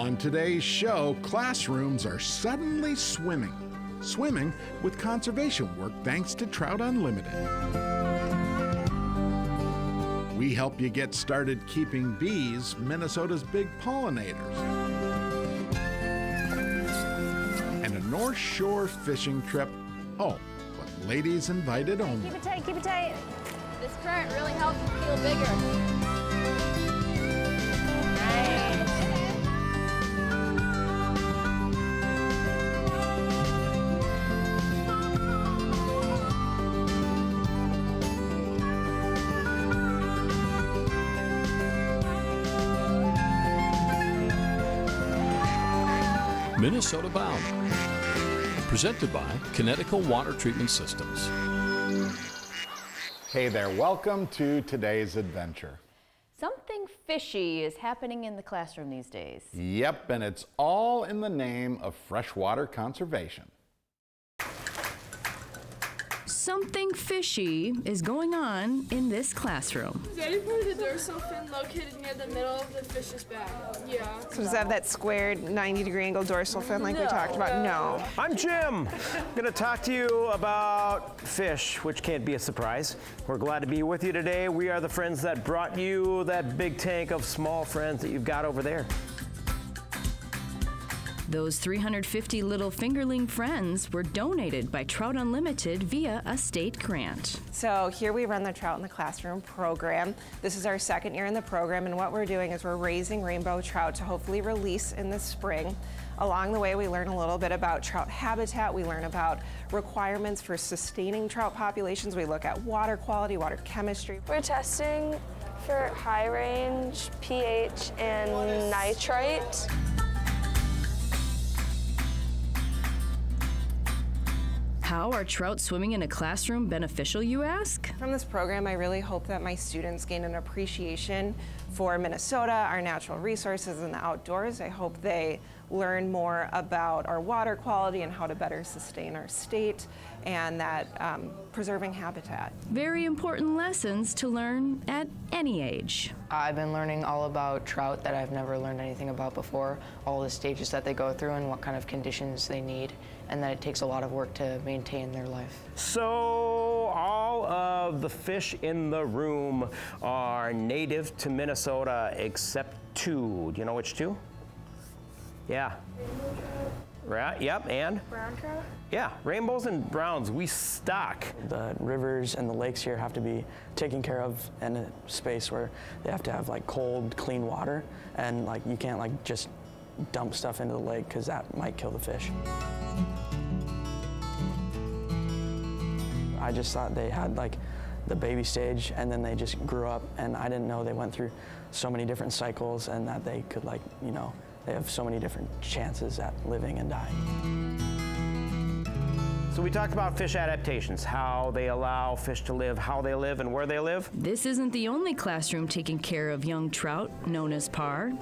On today's show, classrooms are suddenly swimming. Swimming with conservation work thanks to Trout Unlimited. We help you get started keeping bees, Minnesota's big pollinators. And a North Shore fishing trip. Oh, but ladies invited only. Keep it tight, keep it tight. This current really helps you feel bigger. Minnesota Bound. Presented by Kinetico Water Treatment Systems. Hey there, welcome to today's adventure. Something fishy is happening in the classroom these days. Yep, and it's all in the name of freshwater conservation. Something fishy is going on in this classroom. Is any part of the dorsal fin located near the middle of the fish's back? Yeah. So does that have that squared 90 degree angle dorsal fin like we talked about? No. I'm Jim. I'm going to talk to you about fish, which can't be a surprise. We're glad to be with you today. We are the friends that brought you that big tank of small friends that you've got over there. Those 350 little fingerling friends were donated by Trout Unlimited via a state grant. So here we run the Trout in the Classroom program. This is our second year in the program, and what we're doing is we're raising rainbow trout to hopefully release in the spring. Along the way, we learn a little bit about trout habitat. We learn about requirements for sustaining trout populations. We look at water quality, water chemistry. We're testing for high range, pH, and nitrite. How are trout swimming in a classroom beneficial, you ask? From this program, I really hope that my students gain an appreciation for Minnesota, our natural resources, and the outdoors. I hope they learn more about our water quality and how to better sustain our state and that um, preserving habitat. Very important lessons to learn at any age. I've been learning all about trout that I've never learned anything about before, all the stages that they go through and what kind of conditions they need, and that it takes a lot of work to maintain their life. So, all of the fish in the room are native to Minnesota except two. Do you know which two? Yeah. Right, yep, and? Brown trout? Yeah, rainbows and browns, we stock. The rivers and the lakes here have to be taken care of in a space where they have to have like cold, clean water, and like you can't like just dump stuff into the lake because that might kill the fish. I just thought they had like the baby stage and then they just grew up and I didn't know they went through so many different cycles and that they could like, you know, they have so many different chances at living and dying. So we talked about fish adaptations, how they allow fish to live, how they live, and where they live. This isn't the only classroom taking care of young trout, known as parr.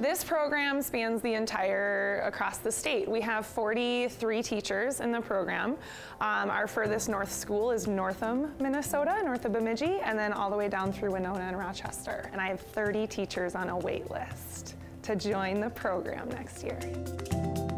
This program spans the entire, across the state. We have 43 teachers in the program. Um, our furthest north school is Northome, Minnesota, north of Bemidji, and then all the way down through Winona and Rochester. And I have 30 teachers on a wait list to join the program next year.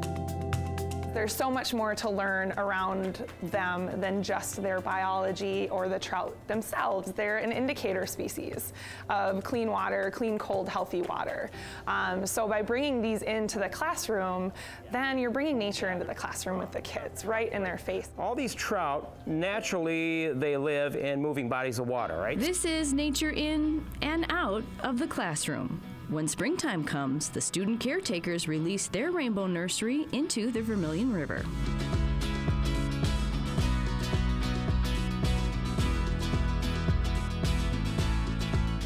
There's so much more to learn around them than just their biology or the trout themselves. They're an indicator species of clean water, clean, cold, healthy water. Um, so by bringing these into the classroom, then you're bringing nature into the classroom with the kids, right in their face. All these trout, naturally, they live in moving bodies of water, right? This is nature in and out of the classroom. When springtime comes, the student caretakers release their rainbow nursery into the Vermilion River.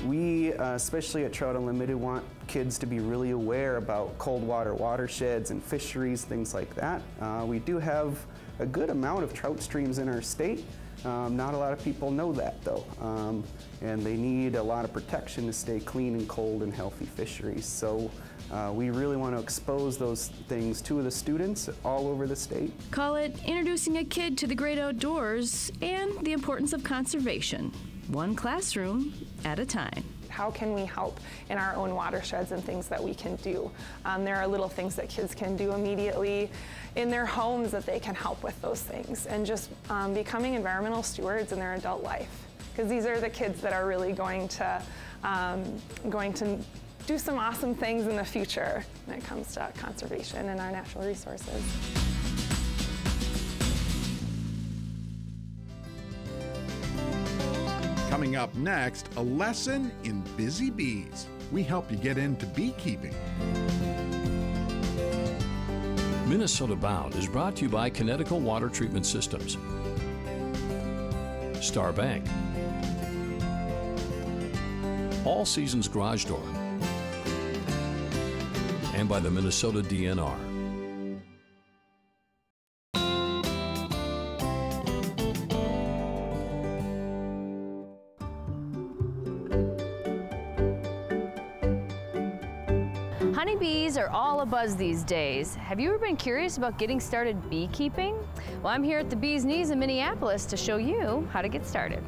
We, uh, especially at Trout Unlimited, want kids to be really aware about cold water watersheds and fisheries, things like that. Uh, we do have a good amount of trout streams in our state. Um, not a lot of people know that though, um, and they need a lot of protection to stay clean and cold and healthy fisheries. So uh, we really want to expose those things to the students all over the state. Call it introducing a kid to the great outdoors and the importance of conservation, one classroom at a time. How can we help in our own watersheds and things that we can do. Um, there are little things that kids can do immediately in their homes that they can help with those things and just um, becoming environmental stewards in their adult life. Because these are the kids that are really going to, um, going to do some awesome things in the future when it comes to conservation and our natural resources. Coming up next, a lesson in busy bees. We help you get into beekeeping. Minnesota Bound is brought to you by Kinetico Water Treatment Systems, Star Bank, All Seasons Garage Door, and by the Minnesota DNR. Are these days. Have you ever been curious about getting started beekeeping? Well, I'm here at the Beez Kneez in Minneapolis to show you how to get started.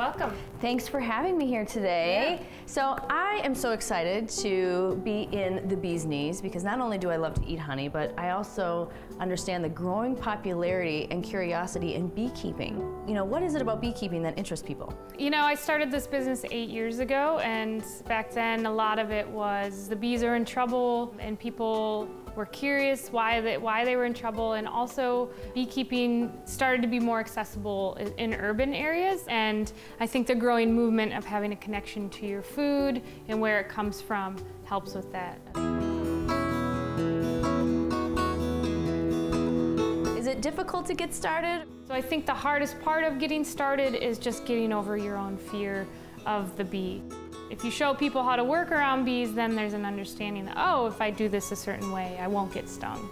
Welcome. Thanks for having me here today. Yeah. So I am so excited to be in the Beez Kneez because not only do I love to eat honey, but I also understand the growing popularity and curiosity in beekeeping. You know, what is it about beekeeping that interests people? You know, I started this business eight years ago, and back then a lot of it was the bees are in trouble, and people were curious why they, why they were in trouble, and also beekeeping started to be more accessible in, in urban areas. And I think the growing movement of having a connection to your food and where it comes from helps with that. Is it difficult to get started? So I think the hardest part of getting started is just getting over your own fear of the bee. If you show people how to work around bees, then there's an understanding that, oh, if I do this a certain way, I won't get stung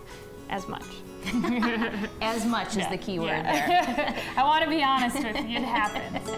as much. as much Yeah. is the key word Yeah. there. I want to be honest with you, it happens.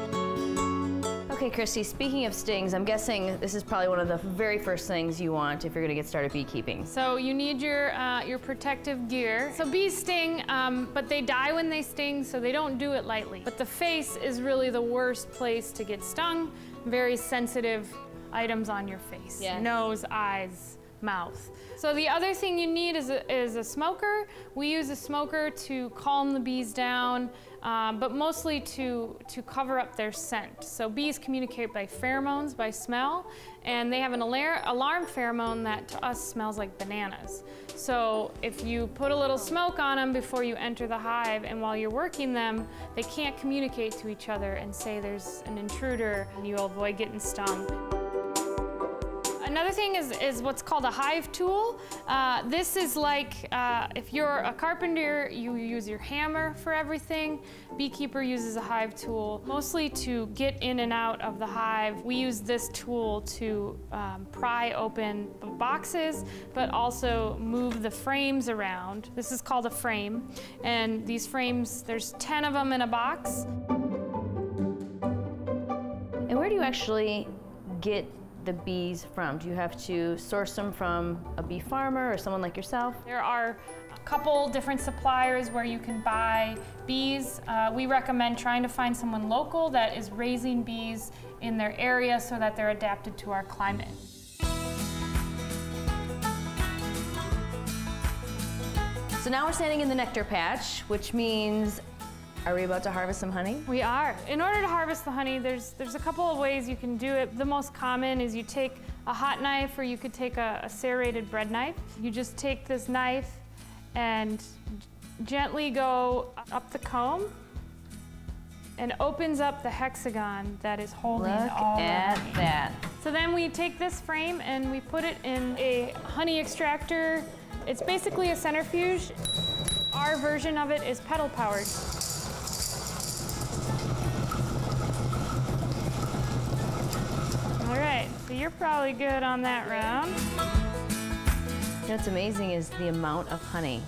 Okay, Christy, speaking of stings, I'm guessing this is probably one of the very first things you want if you're gonna get started beekeeping. So you need your uh, your protective gear. So bees sting, um, but they die when they sting, so they don't do it lightly. But the face is really the worst place to get stung. Very sensitive items on your face. Yeah. Nose, eyes, mouth. So the other thing you need is a, is a smoker. We use a smoker to calm the bees down, um, but mostly to, to cover up their scent. So bees communicate by pheromones, by smell, and they have an alar- alarm pheromone that to us smells like bananas. So if you put a little smoke on them before you enter the hive, and while you're working them, they can't communicate to each other and say there's an intruder, and you'll avoid getting stung. Another thing is, is what's called a hive tool. Uh, this is like uh, if you're a carpenter, you use your hammer for everything. Beekeeper uses a hive tool mostly to get in and out of the hive. We use this tool to um, pry open the boxes, but also move the frames around. This is called a frame, and these frames, there's 10 of them in a box. And where do you actually get the bees from? Do you have to source them from a bee farmer or someone like yourself? There are a couple different suppliers where you can buy bees. Uh, we recommend trying to find someone local that is raising bees in their area so that they're adapted to our climate. So now we're standing in the nectar patch, which means, are we about to harvest some honey? We are. In order to harvest the honey, there's, there's a couple of ways you can do it. The most common is you take a hot knife or you could take a, a serrated bread knife. You just take this knife and gently go up the comb and opens up the hexagon that is holding Look all the at honey. that. So then we take this frame and we put it in a honey extractor. It's basically a centrifuge. Our version of it is pedal powered. You're probably good on that round. You know what's amazing is the amount of honey.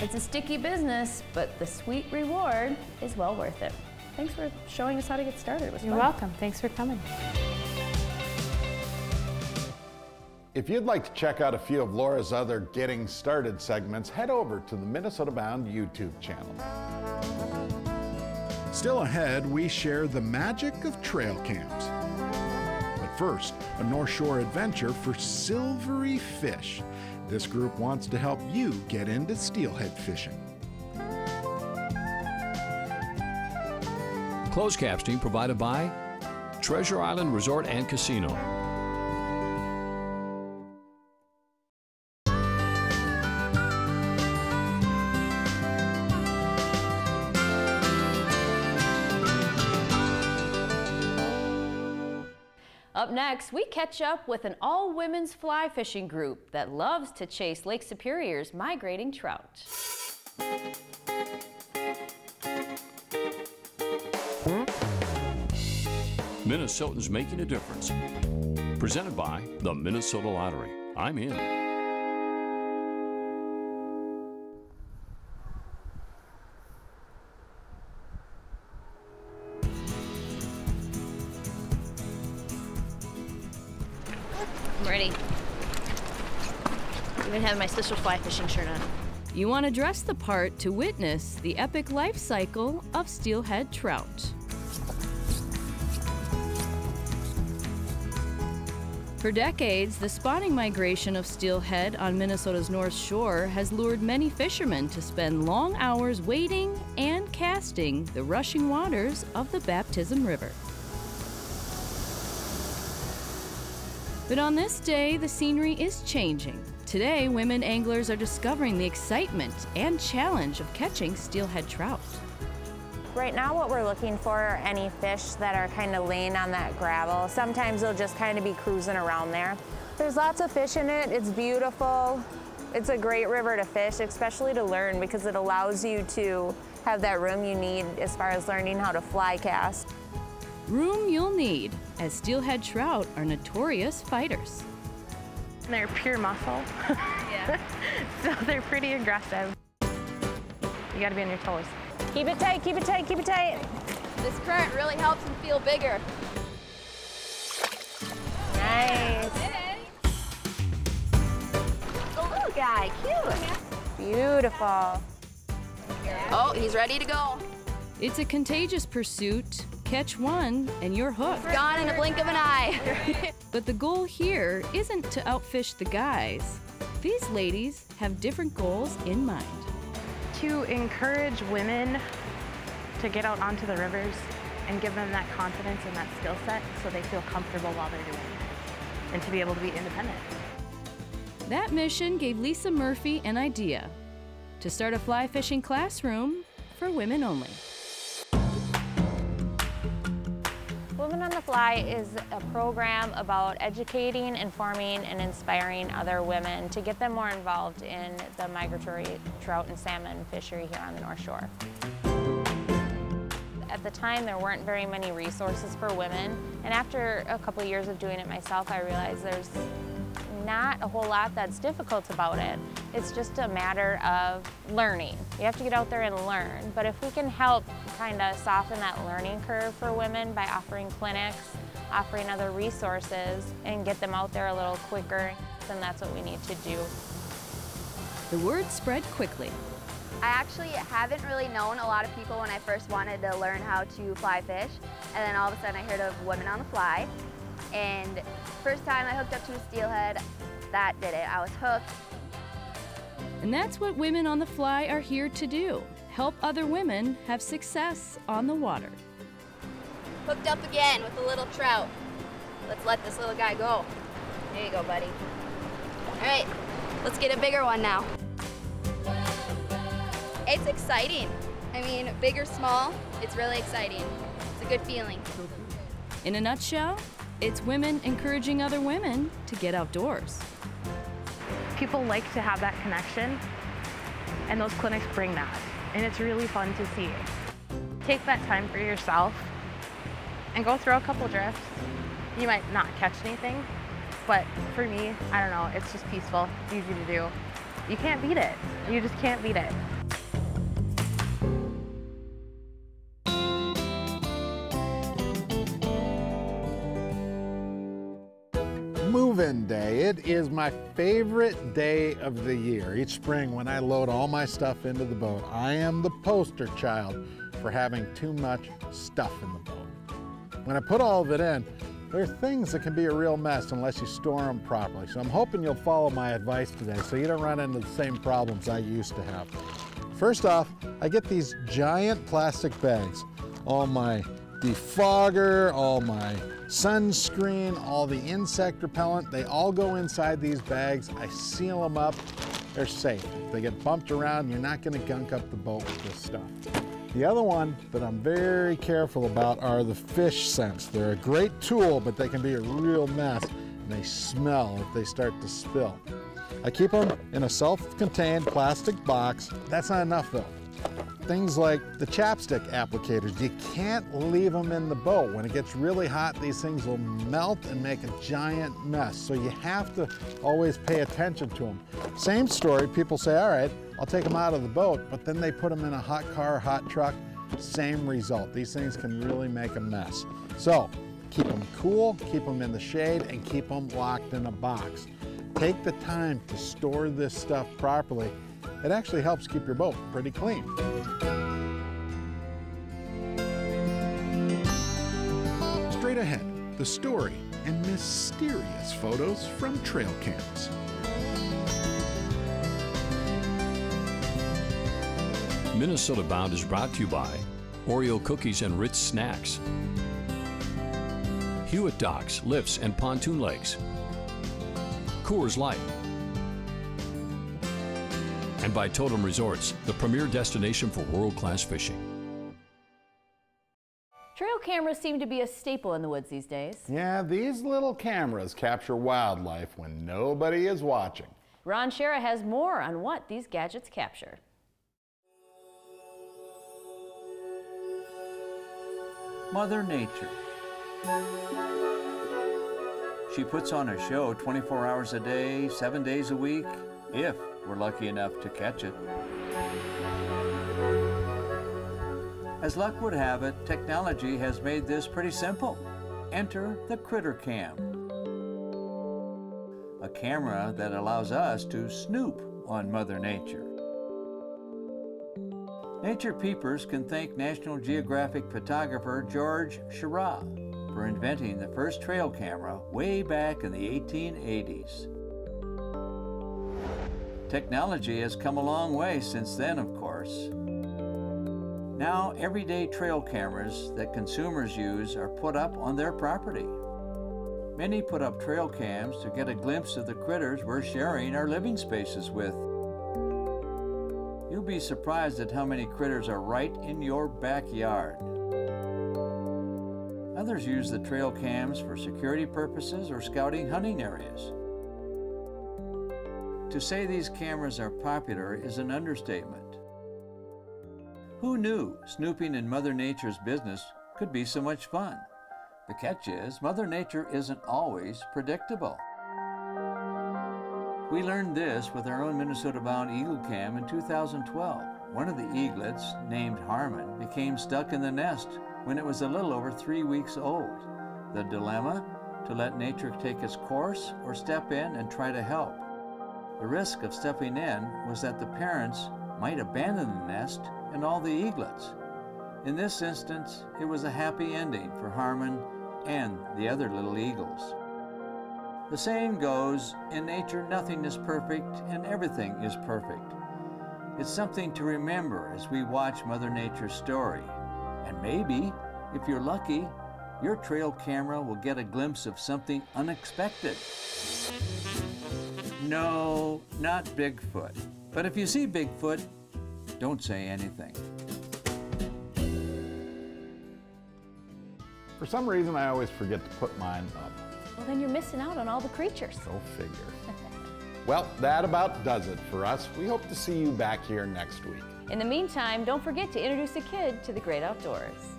It's a sticky business, but the sweet reward is well worth it. Thanks for showing us how to get started. It was You're fun. welcome. Thanks for coming. If you'd like to check out a few of Laura's other Getting Started segments, head over to the Minnesota Bound YouTube channel. Still ahead, we share the magic of trail cams. But first, a North Shore adventure for silvery fish. This group wants to help you get into steelhead fishing. Closed captioning provided by Treasure Island Resort and Casino. Up next, we catch up with an all-women's fly fishing group that loves to chase Lake Superior's migrating trout. Minnesotans making a difference. Presented by the Minnesota Lottery. I'm in. Ready. Even have my special fly fishing shirt on. You want to dress the part to witness the epic life cycle of steelhead trout. For decades, the spawning migration of steelhead on Minnesota's North Shore has lured many fishermen to spend long hours wading and casting the rushing waters of the Baptism River. But on this day, the scenery is changing. Today, women anglers are discovering the excitement and challenge of catching steelhead trout. Right now what we're looking for are any fish that are kind of laying on that gravel. Sometimes they'll just kind of be cruising around there. There's lots of fish in it. It's beautiful. It's a great river to fish, especially to learn because it allows you to have that room you need as far as learning how to fly cast. Room you'll need, as steelhead trout are notorious fighters. They're pure muscle. yeah. so they're pretty aggressive. You gotta be on your toes. Keep it tight, keep it tight, keep it tight. This current really helps them feel bigger. Nice. Oh, little guy, cute. Beautiful. Oh, he's ready to go. It's a contagious pursuit. Catch one and you're hooked. Gone in a blink of an eye. but the goal here isn't to outfish the guys. These ladies have different goals in mind. To encourage women to get out onto the rivers and give them that confidence and that skill set so they feel comfortable while they're doing it and to be able to be independent. That mission gave Lisa Murphy an idea to start a fly fishing classroom for women only. Women on the Fly is a program about educating, informing, and inspiring other women to get them more involved in the migratory trout and salmon fishery here on the North Shore. At the time, there weren't very many resources for women, and after a couple years of doing it myself, I realized there's not a whole lot that's difficult about it. It's just a matter of learning. You have to get out there and learn. But if we can help kind of soften that learning curve for women by offering clinics, offering other resources, and get them out there a little quicker, then that's what we need to do. The word spread quickly. I actually haven't really known a lot of people when I first wanted to learn how to fly fish. And then all of a sudden I heard of Women on the Fly. And first time I hooked up to a steelhead, that did it. I was hooked. And that's what Women on the Fly are here to do help other women have success on the water. Hooked up again with a little trout. Let's let this little guy go. There you go, buddy. All right, let's get a bigger one now. It's exciting. I mean, big or small, it's really exciting. It's a good feeling. In a nutshell, it's women encouraging other women to get outdoors. People like to have that connection, and those clinics bring that. And it's really fun to see. Take that time for yourself and go throw a couple drifts. You might not catch anything, but for me, I don't know, it's just peaceful, easy to do. You can't beat it. You just can't beat it. Day. It is my favorite day of the year. Each spring when I load all my stuff into the boat, I am the poster child for having too much stuff in the boat. When I put all of it in, there are things that can be a real mess unless you store them properly. So I'm hoping you'll follow my advice today so you don't run into the same problems I used to have. First off, I get these giant plastic bags. All my defogger, all my sunscreen, all the insect repellent, they all go inside these bags. I seal them up. They're safe. They get bumped around, you're not gonna gunk up the boat with this stuff. The other one that I'm very careful about are the fish scents. They're a great tool, but they can be a real mess and they smell if they start to spill. I keep them in a self-contained plastic box. That's not enough though. Things like the chapstick applicators, you can't leave them in the boat. When it gets really hot, these things will melt and make a giant mess. So you have to always pay attention to them. Same story, people say, all right, I'll take them out of the boat, but then they put them in a hot car, hot truck, same result. These things can really make a mess. So keep them cool, keep them in the shade, and keep them locked in a box. Take the time to store this stuff properly it actually helps keep your boat pretty clean. Straight ahead, the story and mysterious photos from trail cams. Minnesota Bound is brought to you by Oreo cookies and Ritz snacks, Hewitt docks, lifts, and pontoon lakes, Coors Light, and by Totem Resorts, the premier destination for world-class fishing. Trail cameras seem to be a staple in the woods these days. Yeah, these little cameras capture wildlife when nobody is watching. Ron Schara has more on what these gadgets capture. Mother Nature. She puts on a show 24 hours a day, seven days a week, if we're lucky enough to catch it. As luck would have it, technology has made this pretty simple. Enter the Critter Cam, a camera that allows us to snoop on Mother Nature. Nature peepers can thank National Geographic photographer George Shiras for inventing the first trail camera way back in the 1880s. Technology has come a long way since then, of course. Now, everyday trail cameras that consumers use are put up on their property. Many put up trail cams to get a glimpse of the critters we're sharing our living spaces with. You'll be surprised at how many critters are right in your backyard. Others use the trail cams for security purposes or scouting hunting areas. To say these cameras are popular is an understatement. Who knew snooping in Mother Nature's business could be so much fun? The catch is, Mother Nature isn't always predictable. We learned this with our own Minnesota-bound Eagle Cam in 2012. One of the eaglets, named Harmon, became stuck in the nest when it was a little over three weeks old. The dilemma? To let nature take its course or step in and try to help. The risk of stepping in was that the parents might abandon the nest and all the eaglets. In this instance, it was a happy ending for Harmon and the other little eagles. The saying goes, in nature nothing is perfect and everything is perfect. It's something to remember as we watch Mother Nature's story. And maybe, if you're lucky, your trail camera will get a glimpse of something unexpected. No, not Bigfoot. But if you see Bigfoot, don't say anything. For some reason, I always forget to put mine up. Well, then you're missing out on all the creatures. Go figure. well, that about does it for us. We hope to see you back here next week. In the meantime, don't forget to introduce a kid to the great outdoors.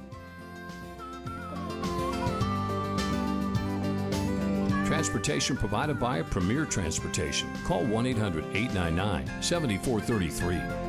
Transportation provided by Premier Transportation. Call 1 800 899 7433.